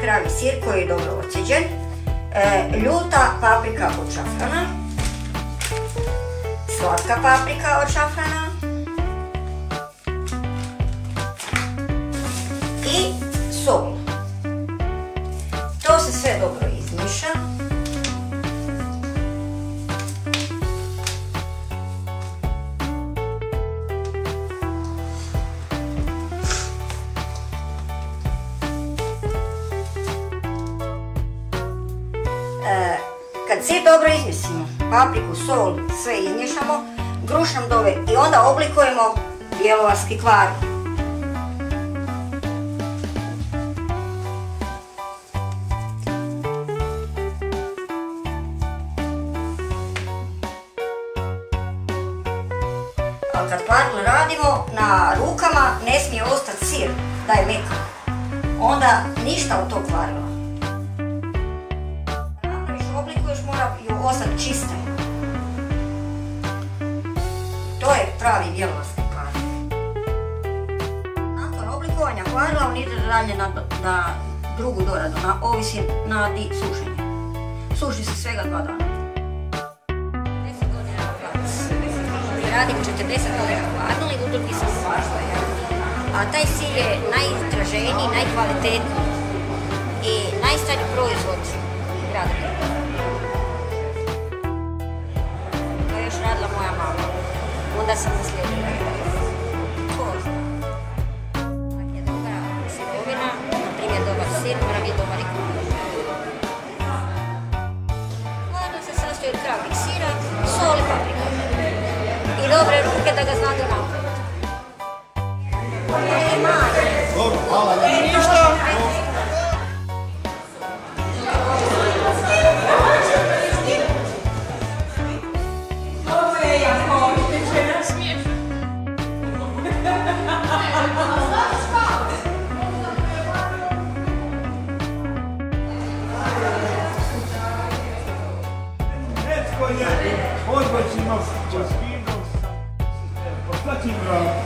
kravi sir koji je dobro ocijeđen, e, ljuta paprika od šafrana, slatka paprika od šafrana i sol. To se sve dobro izmiša. Kad sve dobro izmislimo, papriku, sol, sve izmiješamo, gruš nam dove i onda oblikujemo bjelovarski kvar. Kad radimo, na rukama ne smije ostati sir, da je mekan. Onda ništa od tog kvargla. 108 čiste. To je pravi bjelovarski kvarn. Nakon oblikovanja kvarla on ide dalje na, drugu doradu, na ovisi na di sušenje. Suši se svega dva dana. Radim 40 godina kvarnu i udrugi sam kvarstva. A taj sil je najizdraženiji, najkvalitetniji i najstariji proizvod grada. Onda sam naslijedila. Ako je dobra sirovina, na primjer dobar sir, mora biti dobar i kuhar. Se sastoji od kravih sira, sol i paprika. I dobre ruke da ga znate napraviti. E, mali. Dobro, hvala. Chodź, chodź, chodź, chodź, chodź, chodź, chodź, chodź, chodź,